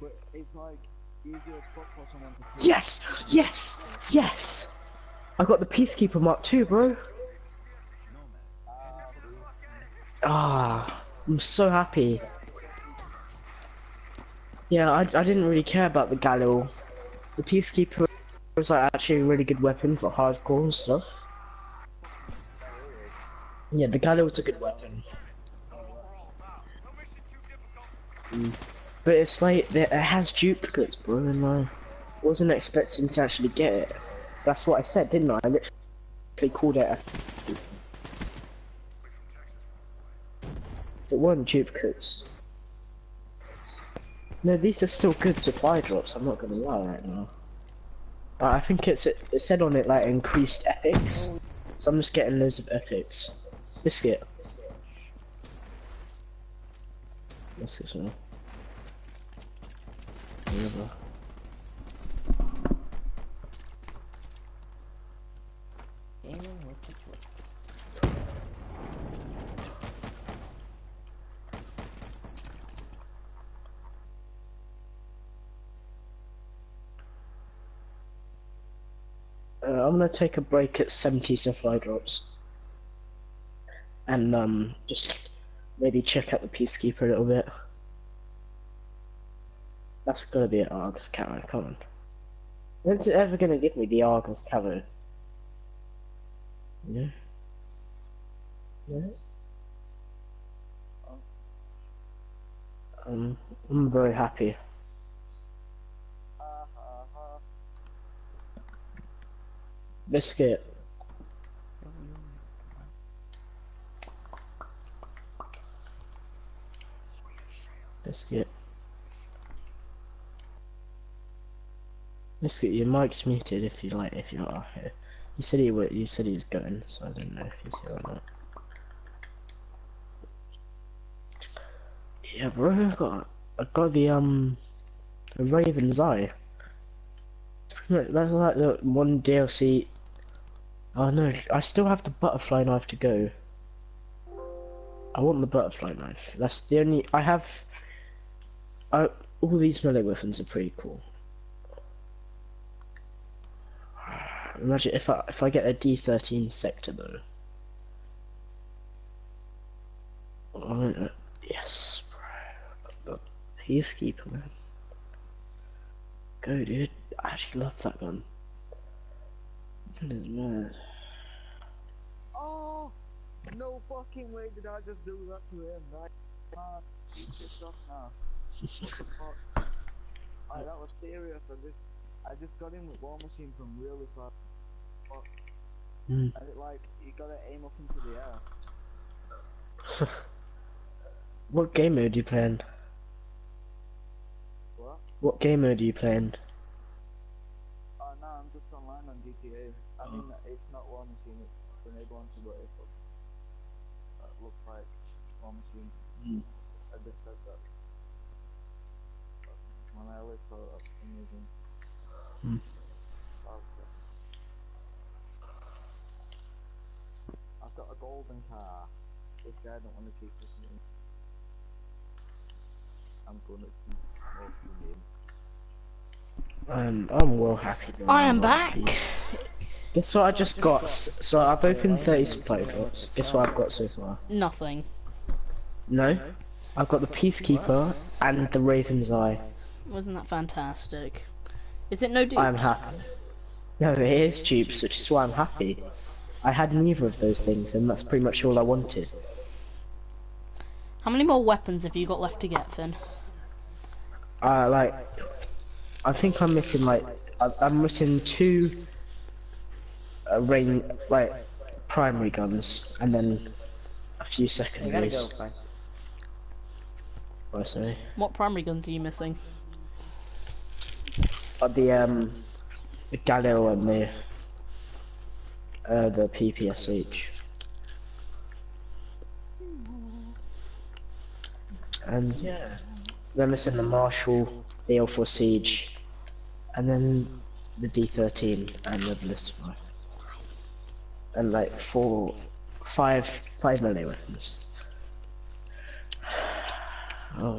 But it's like, someone to kill. Yes! Yes! Yes! I got the Peacekeeper Mark too, bro. Ah, I'm so happy. Yeah, I, I didn't really care about the Galil. The Peacekeeper was like actually really good weapon for hardcore and stuff. Yeah, the Galil was a good weapon. Mm. But it's like, it has duplicates, bro, and I wasn't expecting to actually get it. That's what I said, didn't I? I literally called it a... It weren't duplicates. No, these are still good supply drops, I'm not gonna lie right now. Uh, I think it's it said on it like increased epics, so I'm just getting loads of epics. Biscuit. Biscuits now. Whatever. Uh, I'm gonna take a break at 70 supply drops. And, um, just maybe check out the Peacekeeper a little bit. That's gotta be an Argus camo, come on. When's it ever gonna give me the Argus camo? Yeah? Yeah? Um, I'm very happy. Biscuit. Biscuit. Biscuit, your mic's muted if you like, if you are here. You said he wa you said he was going, so I don't know if he's here or not. Yeah, bro, I've got, I've got the, um, the Raven's Eye. Much- That's like the one DLC. Oh no, I still have the butterfly knife to go. I want the butterfly knife. That's the only I have. I, all these melee weapons are pretty cool. Imagine if I if I get a D13 sector though. I yes, bro. The peacekeeper man. Go, dude. I actually love that gun. That is mad. Oh! No fucking way did I just do that to him, right? Ah, he's pissed off now. What the fuck? That was serious. I just, I just got him with War Machine from really far. Fuck. Mm. And it like, you gotta aim up into the air. What game mode are you playing? What? What game mode are you playing? Mm. I just said that. When I always thought that for some reason. Mm. I've got a golden car. This guy don't want to keep this name. I'm gonna keep smoking him. I'm I'm well happy. I I'm back. happy. Guess what I just got? S- So I've opened 30 supply drops. Guess what I've got so far? Nothing. No? I've got the Peacekeeper and the Raven's Eye. Wasn't that fantastic? Is it no dupes? I'm happy. No, it is dupes, which is why I'm happy. I had neither of those things, and that's pretty much all I wanted. How many more weapons have you got left to get, Finn? Uh, like, I think I'm missing like, I- I'm missing two, uh, rain like primary guns, and then a few You gotta secondaries. Oh, sorry. What primary guns are you missing? Uh, the um, the Galil and the uh, the PPSH. And yeah, they're missing the Marshall, the L4 Siege, and then the D13 and the Ballistic Knife. And like four, five, five melee weapons. Oh.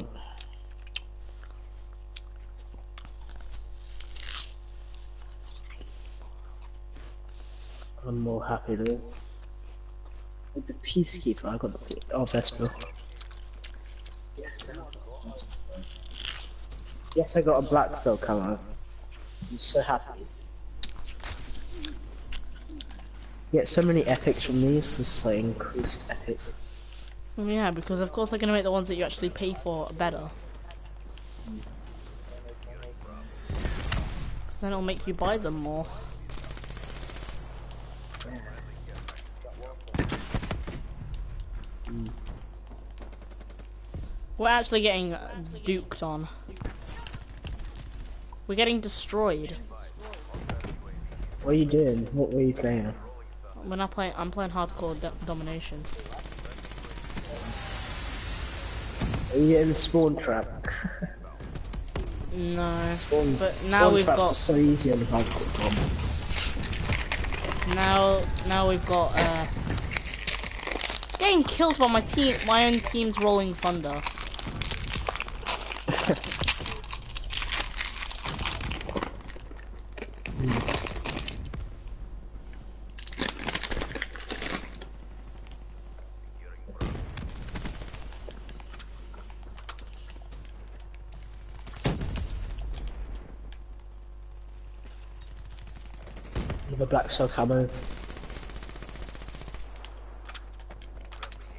I'm more happy though. With the Peacekeeper, I got the oh Vesper. Yes, I got Yes, I got a black cell camo. I'm so happy. Get so many epics from these, this like increased epic. Yeah, because of course they're gonna make the ones that you actually pay for better. Because then it'll make you buy them more. We're actually getting uh, duked on. We're getting destroyed. What are you doing? What were you playing? We're not playing. I'm playing hardcore domination. Are you in the spawn trap? No, spawn, but spawn now we've traps got are so easy on the bomb. now now we've got uh getting killed by my team, my own team's rolling thunder. Black cell camo.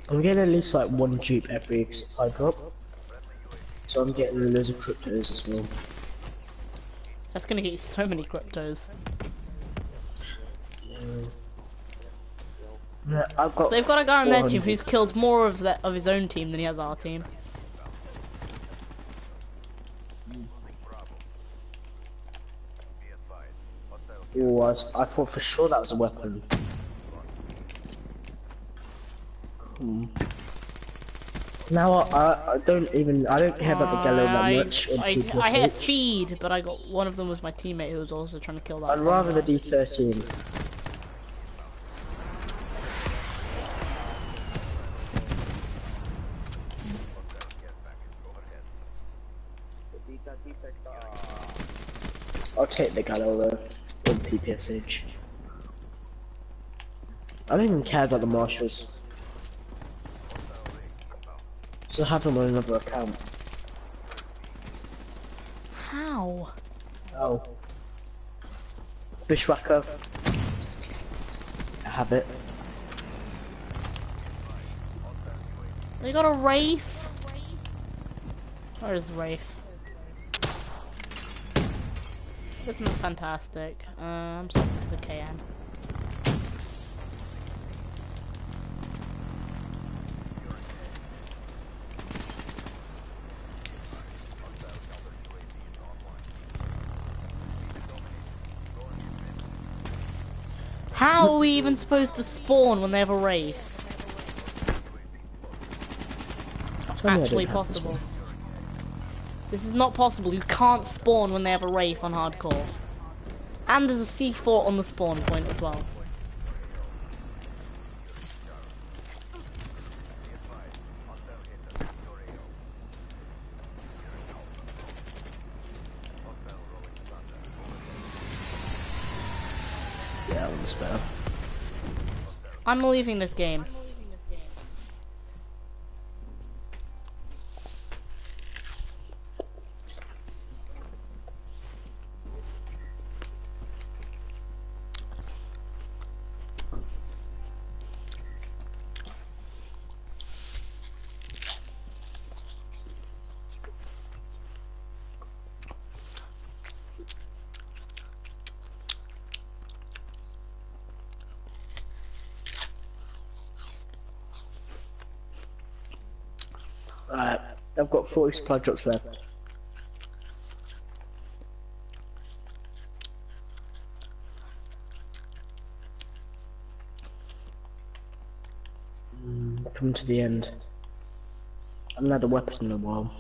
I'm getting at least like one dupe every supply drop. So I'm getting loads of cryptos as well. That's gonna get you so many cryptos. Yeah, I've got. They've got a guy on their team who's killed more of the, of his own team than he has our team. It was. I thought for sure that was a weapon. Hmm. Now I, I, I don't even I don't care about the Gallo that I, much. I, I hit feed, but I got one of them was my teammate who was also trying to kill that. I'd rather the. D13. I'll take the Gallo though, the PPSH. I don't even care about the marshals. So have them on another account. How? Oh. Bushwhacker. I have it. They got a Wraith? Where is Wraith? This isn't fantastic? Uh, I'm sticking to the KN. How are we even supposed to spawn when they have a Wraith? Tell me I don't actually possible. This is not possible. You can't spawn when they have a Wraith on hardcore. And there's a C4 on the spawn point as well. Yeah, that one's better. I'm leaving this game. 40 supply drops left. Mm, Coming to the end. I haven't had a weapon in a while.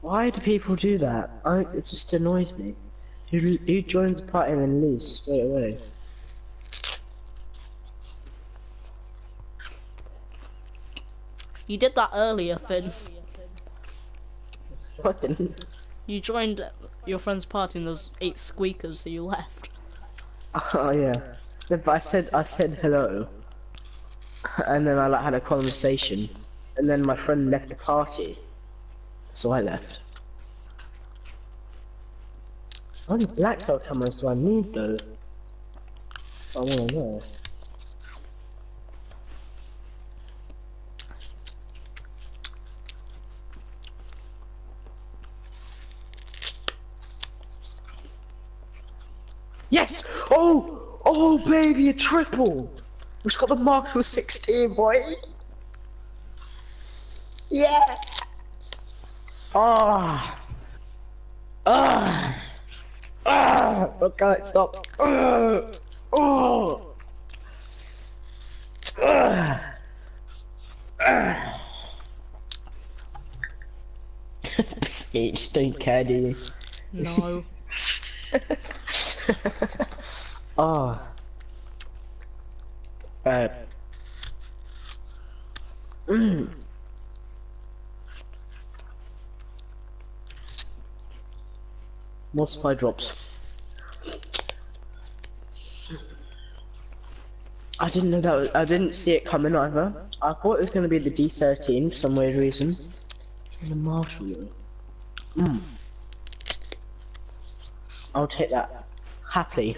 Why do people do that? I, it just annoys me. Who, who joins the party and leaves straight away? You did that earlier, Finn. Fucking. You joined your friend's party and there's eight squeakers, so you left. Oh yeah. But I said I said hello, and then I like had a conversation, and then my friend left the party, so I left. How many black cell cameras do I need though? I wanna know. Yes! Oh! Oh, baby, a triple! We've got the Marshall 16, boy! Yeah! Ah! Ah! Ah! Okay, stop. Ah! Oh! Ah! Ah! H, don't care, do you? No. Oh. Uh. Mm. More supply drops. I didn't know that. Was, I didn't see it coming either. I thought it was going to be the D13 for some weird reason. The Marshall. Mm. I'll take that happily.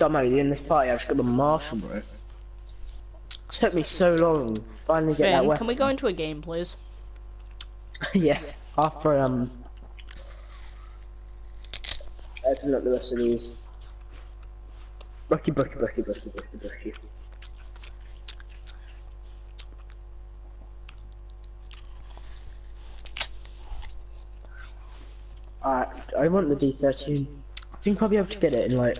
Don't matter, in this party, I've just got the Marshall, bro. took me so long to finally get that Finn, weapon. can we go into a game, please? yeah, after um, open up the rest of these. Bucky, Bucky, Bucky, Bucky, Bucky, Bucky. Alright, I want the D13. I think I'll be able to get it in like,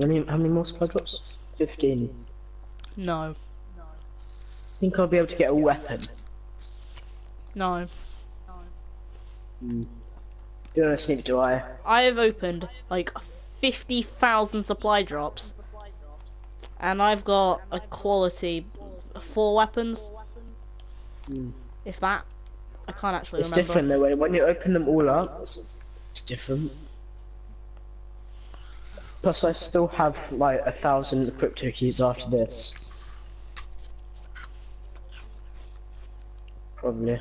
how many, how many more supply drops? 15. No. I think I'll be able to get a weapon. No. Mm. Do you want to sneak, do I? I have opened like 50,000 supply drops. And I've got a quality four weapons. Mm. If that. I can't actually It's remember. different though, when- when you open them all up, it's, it's different. Plus I still have like a thousand crypto keys after this. Probably.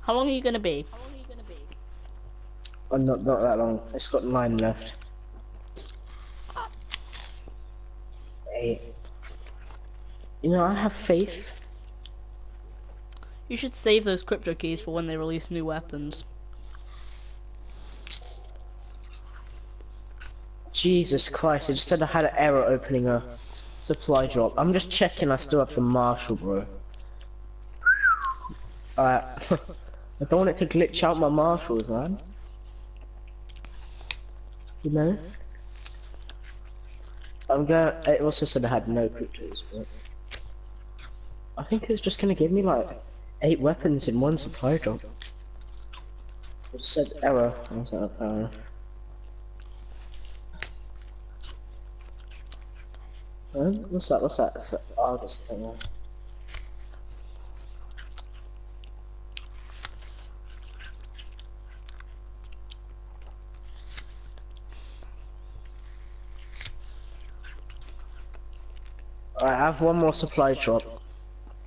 How long are you gonna be? Oh, not, not that long. It's got nine left. Eight. You know, I have faith. You should save those crypto keys for when they release new weapons. Jesus Christ, I just said I had an error opening a supply drop. I'm just checking I still have the Marshall, bro. Alright. I don't want it to glitch out my Marshalls, man. You know? I'm gonna. It also said I had no cryptos, but. I think it was just gonna give me like eight weapons in one supply drop. It said error. I was like, uh, What's that? What's that? What's that? Oh, just don't know. Alright, I have one more supply drop.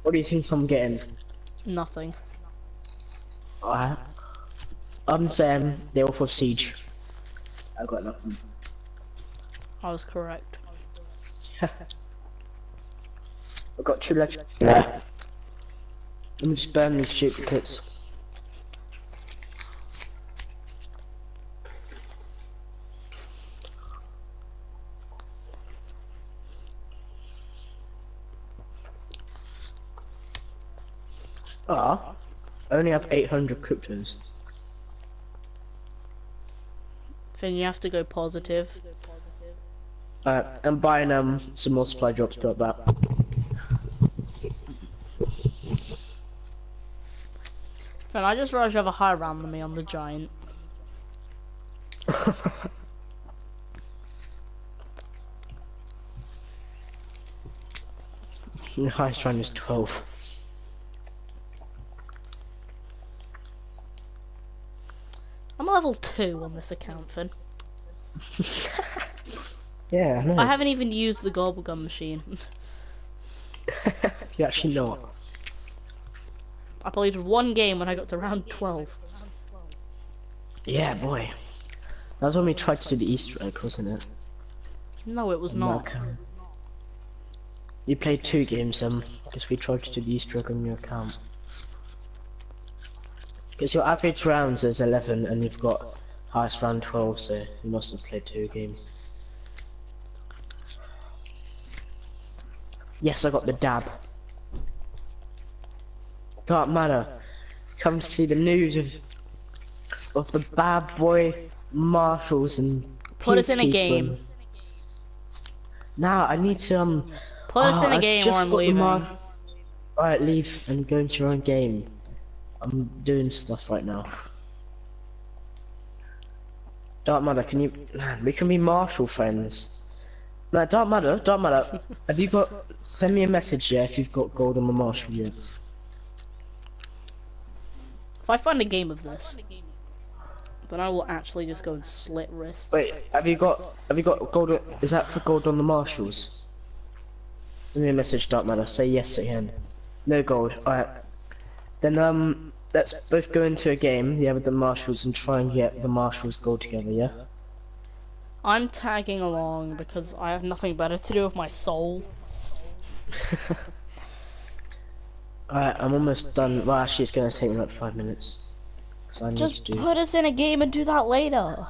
What do you think I'm getting? Nothing. Alright. I'm saying the L4 Siege. I got nothing. I was correct. I got two legs. Yeah. Let me just burn these duplicates. Ah, I only have 800 cryptos. Finn, you have to go positive. Uh, I'm buying um some more supply drops, got that. Finn, I just realized you have a higher round than me on the giant. The highest round is 12. I'm a level 2 on this account, Finn. Yeah, I know. I haven't even used the gobble gum machine. you actually not. I played one game when I got to round 12. Yeah, boy. That was when we tried to do the Easter egg, wasn't it? No, it was On my not. account. You played two games, um, because we tried to do the Easter egg on your account. Because your average rounds is 11 and you've got highest round 12, so you must have played two games. Yes, I got the dab. Don't matter. Come see the news of, of the bad boy marshals and Put us in a game. Now I need to um. Put us ah, in a game or I'm leaving. Alright, leave and go into your own game. I'm doing stuff right now. Dark Matter, can you? Man, we can be Marshal friends. No, Dark Matter, Dark Matter. have you got? Send me a message, yeah, if you've got gold on the Marshal yet. If I find a game of this, then I will actually just go and slit wrists. Wait, have you got? Have you got gold? Is that for gold on the Marshals? Send me a message, Dark Matter. Say yes again. No gold. Alright. Then um, let's both go into a game, yeah, with the Marshals and try and get the Marshals gold together, yeah. I'm tagging along because I have nothing better to do with my soul. Alright, I'm almost done. Well, actually, it's gonna take me like five minutes. So I need Just to do. put us in a game and do that later.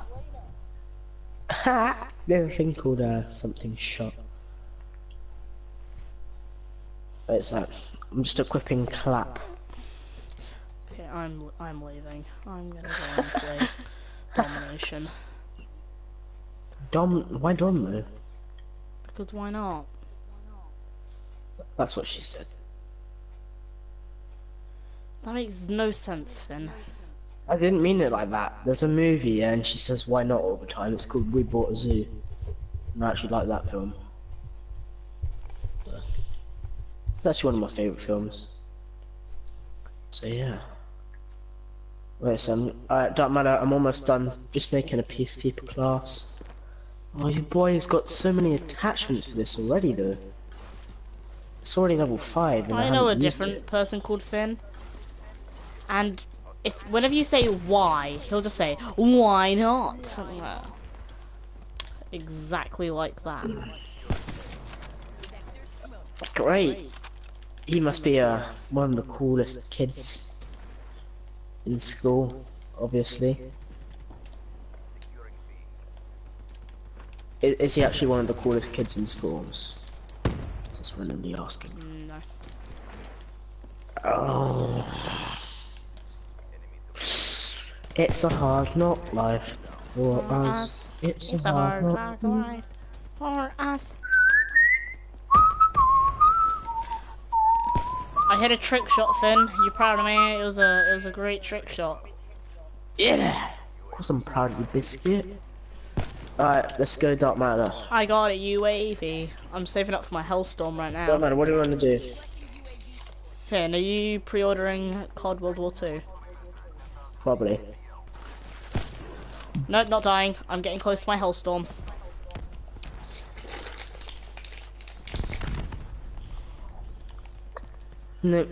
There's a thing called uh, something shot. It's like I'm just equipping clap. Okay, I'm I'm leaving. I'm gonna go and play domination Dom, why Dom though? because why not? That's what she said. That makes no sense, Finn. I didn't mean it like that. There's a movie and she says why not all the time. It's called We Bought a Zoo. And I actually like that film. It's actually one of my favourite films. So yeah. Wait, so I'm, alright, don't matter, I'm almost done. Just making a peacekeeper class. Oh, your boy has got so many attachments for this already though. It's already level 5 and I, I know a different it. person called Finn. And if whenever you say why, he'll just say, why not? Uh, Exactly like that. Great. He must be uh, one of the coolest kids in school, obviously. I- Is he actually one of the coolest kids in schools? Just randomly asking. Mm, no. Oh. It's a hard knock life for us. It's, It's a a hard hard knock. knock life for us. I hit a trick shot, Finn. You proud of me? It was a it was a great trick shot. Yeah. Of course I'm proud of you, biscuit. Alright, let's go Dark Matter. I got a UAV. I'm saving up for my Hellstorm right now. Dark. Matter, what do you want to do? Finn, are you pre-ordering COD World War 2? Probably. No, not dying. I'm getting close to my Hellstorm. No,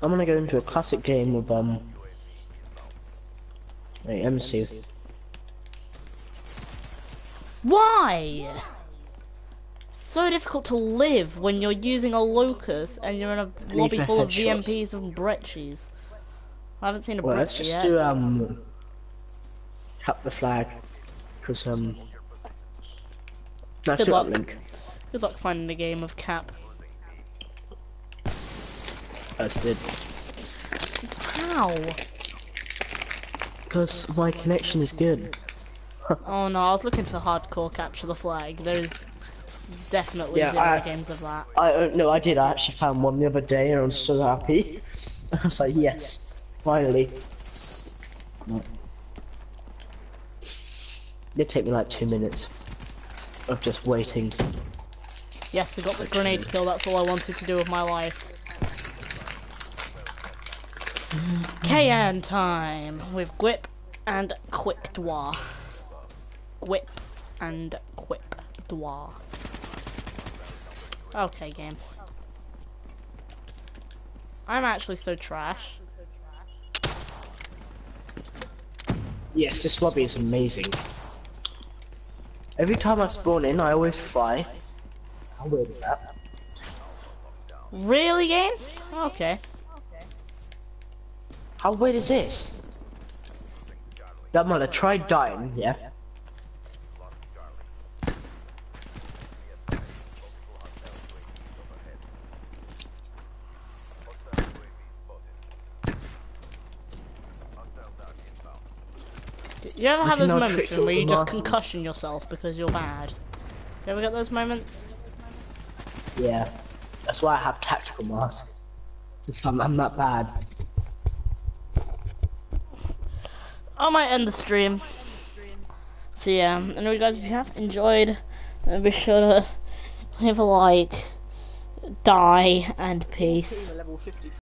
I'm gonna go into a classic game with um. Wait, let see. so difficult to live when you're using a locus and you're in a lobby full of. VMPs and Breccis. I haven't seen a Well, let's just yet. do um, cap the flag, cause um, no, Good luck. link. Good luck finding a game of cap. As did. How? Cause my connection is good. Oh no, I was looking for hardcore capture the flag. There's definitely Yeah, I- games of that. I uh, no, I did. I actually found one the other day, and I was so happy. I was like, yes, finally. It take me like two minutes of just waiting. Yes, I got the grenade kill. That's all I wanted to do with my life. KN time with Gwip and Quick Dwa. Gwip and Quip Dwa. Okay, game. I'm actually so trash. Yes, this lobby is amazing. Every time I spawn in, I always fly. How weird is that? Really, game? Okay. How weird is this? That mother tried dying, yeah. You ever have those moments where you just concussion yourself because you're bad? You ever get those moments? Yeah. That's why I have tactical masks. Since I'm, I'm that bad. I might end the stream. So yeah, anyway guys, if you have enjoyed, then be sure to leave a like, die, and peace. Level 50.